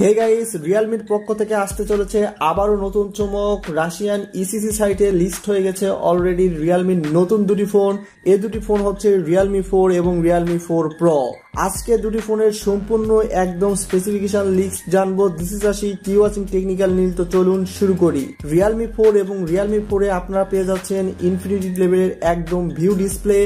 Hey guys রিয়ালমির পক্ষ থেকে আসতে চলেছে আবারও নতুন চমক। রাশিয়ান ইসিসি সাইটে লিস্ট হয়ে গেছে অলরেডি রিয়ালমির নতুন দুটি ফোন এ দুটি ফোন হচ্ছে রিয়ালমি ফোর এবং রিয়ালমি ফোর প্রো আজকে দুটি ফোনের সম্পূর্ণ একদম স্পেসিফিকেশন লিস্ট জানব। দিস ইজ আসি কি ওয়াচিং টেকনিক্যাল নীল তো চলুন শুরু করি। রিয়েলমি ফোর এবং রিয়েলমি ফোরে আপনারা পেয়ে যাচ্ছেন ইনফিনিটি লেভেলের একদম ভিউ ডিসপ্লে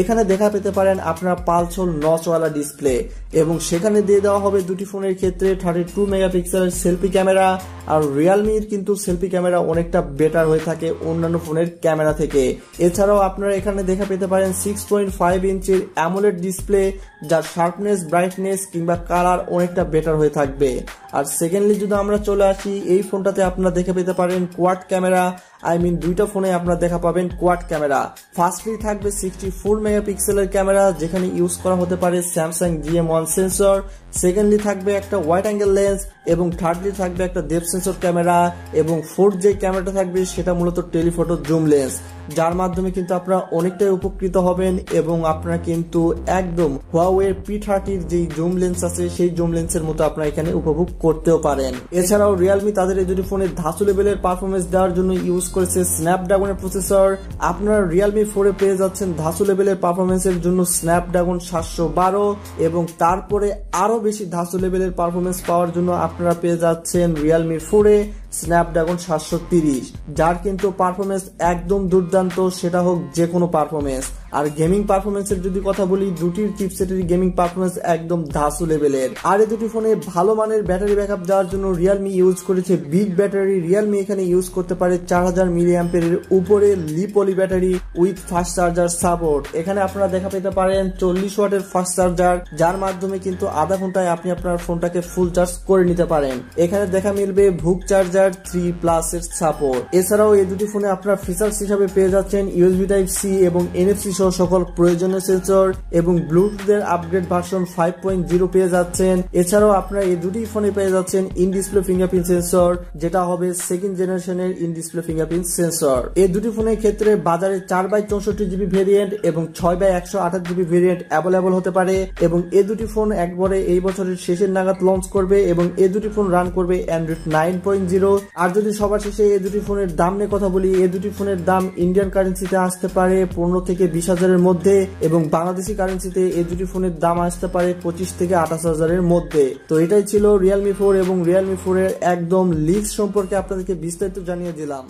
এখানে দেখা পেতে পারেন আপনার পালসোল নচওয়ালা ডিসপ্লে এবং সেখানে দিয়ে দেওয়া হবে দুটি ফোনের ক্ষেত্রে থার্টি টু মেগাপিক্সেলের সেলফি ক্যামেরা আর রিয়েলমির কিন্তু সেলফি ক্যামেরা অনেকটা বেটার হয়ে থাকে অন্যান্য ফোনের ক্যামেরা থেকে। এছাড়াও আপনারা এখানে দেখা পেতে পারেন সিক্স পয়েন্ট ফাইভ ইঞ্চের অ্যামোলেড ডিসপ্লে যার শার্পনেস ব্রাইটনেস কিংবা কালার অনেকটা বেটার হয়ে থাকবে। আর সেকেন্ডলি যদি আমরা চলে আসি, এই ফোনটাতে আপনারা দেখে পেতে পারেন কোয়াড ক্যামেরা আই মিন দুইটা ফোনে আপনারা দেখা পাবেন কোয়াড ক্যামেরা ফার্স্টলি থাকবে সিক্সটি ফোর মেগাপিক্সেলের ক্যামেরা যেখানে ইউজ করা হতে পারে Samsung GM one sensor secondly থাকবে একটা ওয়াইড অ্যাঙ্গেল লেন্স এবং থার্ডলি থাকবে একটা ডেপ সেন্সর ক্যামেরা এবং ফোর্থ যে ক্যামেরাটা থাকবে সেটা মূলত টেলিফোটো জুম লেন্স যার মাধ্যমে কিন্তু আপনারা অনেকটাই উপকৃত হবেন এবং আপনারা কিন্তু একদম হুয়াওয়ের পি থার্টির যে জুম লেন্স আছে, সেই জুম লেন্সের মতো আপনারা এখানে উপভোগ করতেও পারেন। এছাড়াও রিয়েলমি তাদের এই দুটি ফোনের ধাসু লেভেলের পারফরমেন্স দেওয়ার জন্য ইউজ করেছে স্ন্যাপড্রাগনের প্রসেসর আপনারা রিয়েলমি ফোরে পেয়ে যাচ্ছেন ধাসু লেভেলের পারফরমেন্সের জন্য স্ন্যাপড্রাগন সাতশো বারো এবং তারপরে আরও বেশি ধাসু লেভেলের পারফরমেন্স পাওয়ার জন্য আপনারা পেয়ে যাচ্ছেন রিয়েলমি ফোরে স্ন্যাপড্রাগন সাতশো তিরিশ। যার কিন্তু পারফরমেন্স একদম দুর্দান্ত, সেটা হোক যে কোনো পারফরমেন্স আর গেমিং পারফরমেন্সের যদি কথা বলি, দুটির চিপসেটের গেমিং পারফরমেন্স একদম ধাসু লেভেলের আর এই দুটি ফোনে ভালো মানের ব্যাটারি ব্যাকআপ দেওয়ার জন্য রিয়েলমি ইউজ করেছে বিগ ব্যাটারি রিয়েলমি এখানে ইউজ করতে পারে চার হাজার মিলি অ্যাম্পের উপরে লিপলি battery with fast charger support এখানে আপনারা দেখা পেতে পারেন চল্লিশ ওয়াটের ফাস্ট চার্জার যার মাধ্যমে কিন্তু আধা ঘন্টায় আপনি আপনার ফোনটাকে ফুল চার্জ করে নিতে পারেন। এখানে দেখা মিলবে ভুক চার্জার থ্রি প্লাস এর সাপোর্ট এছাড়াও এই দুটি ফোনে আপনার ফিচার্স হিসাবে পেয়ে যাচ্ছেন ইউএসবি টাইপ সি এবং এনএফসি সহ সকল প্রয়োজনীয় সেন্সর এবং ব্লুটুথের upgrade version five point zero পেয়ে যাচ্ছেন। এছাড়াও আপনারা এই দুটি ফোনে পেয়ে যাচ্ছেন ইন ডিসপ্লে ফিঙ্গারপ্রিন্ট সেন্সর যেটা হবে সেকেন্ড জেনারেশনের ইন ডিসপ্লে ফিঙ্গারপ্রিন্ট সেন্সর এই দুটি ফোনের ক্ষেত্রে বাজারে চার বাই চৌষট্টি জিবি ভেরিয়েন্ট এবং ছয় বাই একশো আঠাশ জিবি ভেরিয়েন্ট অ্যাভেলেবল হতে পারে এবং এ দুটি ফোন একবারে এই বছরের শেষের নাগাদ লঞ্চ করবে এবং এ দুটি ফোন রান করবে অ্যান্ড্রয়েড নাইন পয়েন্ট জিরো আর যদি সবার শেষে এ দুটি ফোনের দাম নিয়ে কথা বলি, এ দুটি ফোনের দাম ইন্ডিয়ান কারেন্সিতে আসতে পারে পনেরো থেকে বিশ হাজারের মধ্যে এবং বাংলাদেশি কারেন্সিতে এই দুটি ফোনের দাম আসতে পারে পঁচিশ থেকে আঠাশ হাজারের মধ্যে। তো এটাই ছিল রিয়েলমি ফোর এবং রিয়েলমি ফোর এর একদম লিস্ট সম্পর্কে আপনাদেরকে বিস্তারিত জানিয়ে দিলাম।